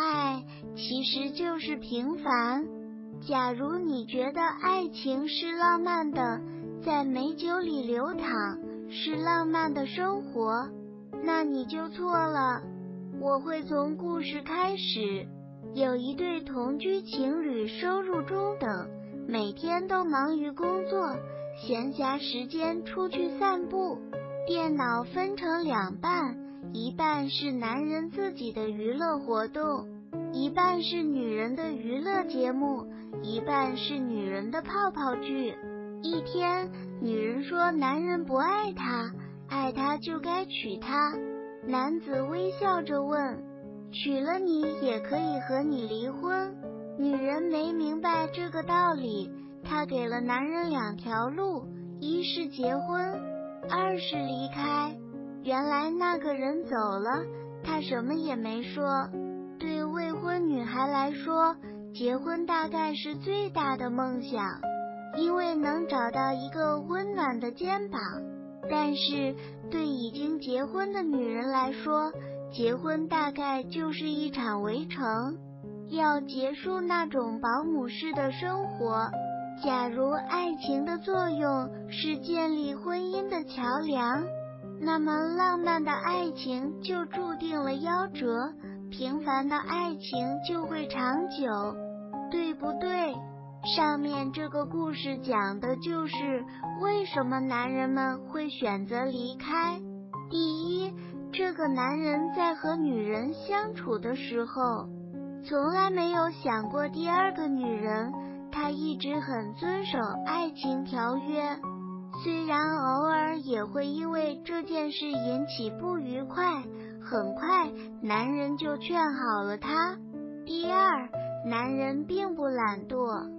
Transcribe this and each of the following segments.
爱其实就是平凡。假如你觉得爱情是浪漫的，在美酒里流淌，是浪漫的生活，那你就错了。我会从故事开始。有一对同居情侣，收入中等，每天都忙于工作，闲暇时间出去散步。电脑分成两半，一半是男人自己的娱乐活动，一半是女人的娱乐节目，一半是女人的泡泡剧。一天，女人说男人不爱她，爱她就该娶她。男子微笑着问：“娶了你也可以和你离婚？”女人没明白这个道理，她给了男人两条路：一是结婚。二是离开，原来那个人走了，他什么也没说。对未婚女孩来说，结婚大概是最大的梦想，因为能找到一个温暖的肩膀。但是对已经结婚的女人来说，结婚大概就是一场围城，要结束那种保姆式的生活。假如爱情的作用是建立婚姻的桥梁，那么浪漫的爱情就注定了夭折，平凡的爱情就会长久，对不对？上面这个故事讲的就是为什么男人们会选择离开。第一，这个男人在和女人相处的时候，从来没有想过第二个女人。他一直很遵守爱情条约，虽然偶尔也会因为这件事引起不愉快。很快，男人就劝好了他。第二，男人并不懒惰，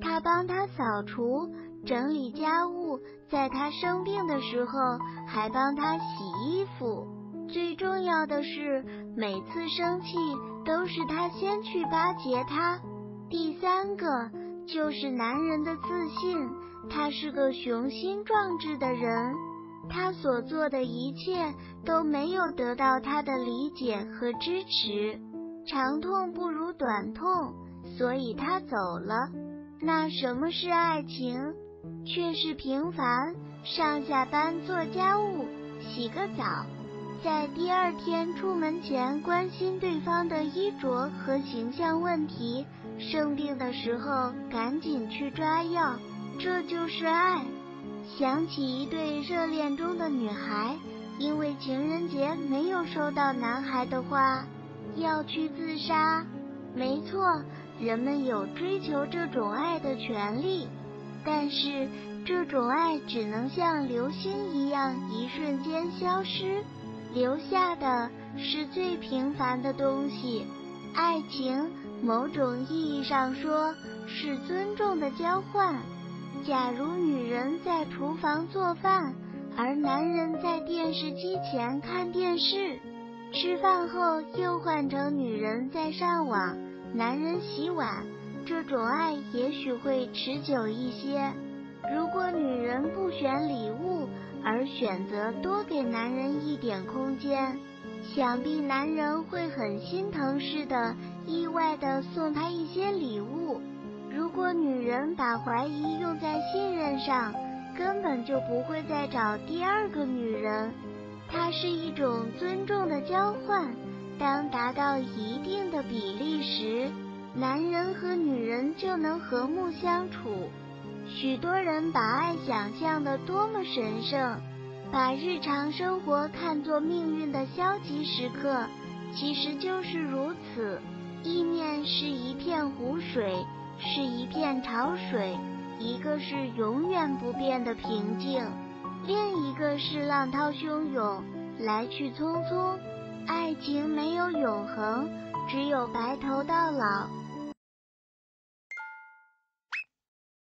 他帮他扫除、整理家务，在他生病的时候还帮他洗衣服。最重要的是，每次生气都是他先去巴结他。第三个。就是男人的自信，他是个雄心壮志的人，他所做的一切都没有得到他的理解和支持，长痛不如短痛，所以他走了。那什么是爱情？却是平凡，上下班做家务，洗个澡，在第二天出门前关心对方的衣着和形象问题。生病的时候赶紧去抓药，这就是爱。想起一对热恋中的女孩，因为情人节没有收到男孩的花，要去自杀。没错，人们有追求这种爱的权利，但是这种爱只能像流星一样一瞬间消失，留下的是最平凡的东西——爱情。某种意义上说，是尊重的交换。假如女人在厨房做饭，而男人在电视机前看电视，吃饭后又换成女人在上网，男人洗碗，这种爱也许会持久一些。如果女人不选礼物，而选择多给男人一点空间，想必男人会很心疼似的。意外的送他一些礼物。如果女人把怀疑用在信任上，根本就不会再找第二个女人。它是一种尊重的交换。当达到一定的比例时，男人和女人就能和睦相处。许多人把爱想象的多么神圣，把日常生活看作命运的消极时刻，其实就是如此。意念是一片湖水，是一片潮水，一个是永远不变的平静，另一个是浪涛汹涌，来去匆匆。爱情没有永恒，只有白头到老。